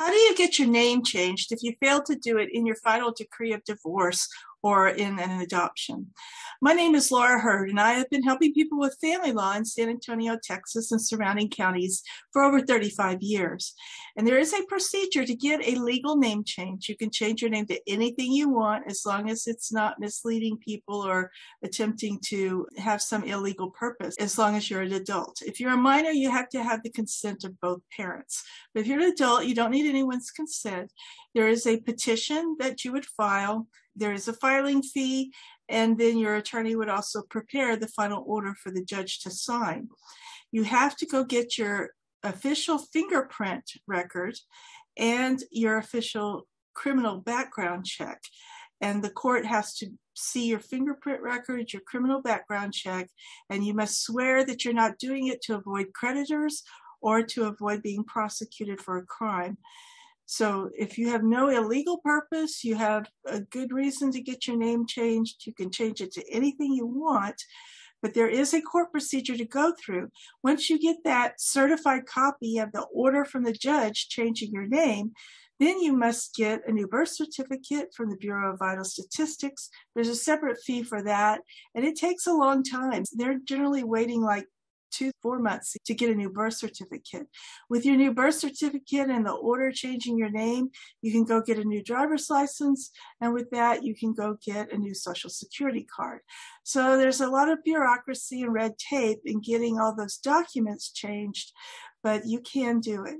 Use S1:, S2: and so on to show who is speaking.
S1: How do you get your name changed if you fail to do it in your final decree of divorce or in an adoption. My name is Laura Heard, and I have been helping people with family law in San Antonio, Texas, and surrounding counties for over 35 years. And there is a procedure to get a legal name change. You can change your name to anything you want as long as it's not misleading people or attempting to have some illegal purpose, as long as you're an adult. If you're a minor, you have to have the consent of both parents. But if you're an adult, you don't need anyone's consent. There is a petition that you would file there is a filing fee, and then your attorney would also prepare the final order for the judge to sign. You have to go get your official fingerprint record and your official criminal background check. And the court has to see your fingerprint record, your criminal background check, and you must swear that you're not doing it to avoid creditors or to avoid being prosecuted for a crime. So if you have no illegal purpose, you have a good reason to get your name changed, you can change it to anything you want, but there is a court procedure to go through. Once you get that certified copy of the order from the judge changing your name, then you must get a new birth certificate from the Bureau of Vital Statistics. There's a separate fee for that, and it takes a long time. They're generally waiting like two, four months to get a new birth certificate. With your new birth certificate and the order changing your name, you can go get a new driver's license. And with that, you can go get a new social security card. So there's a lot of bureaucracy and red tape in getting all those documents changed, but you can do it.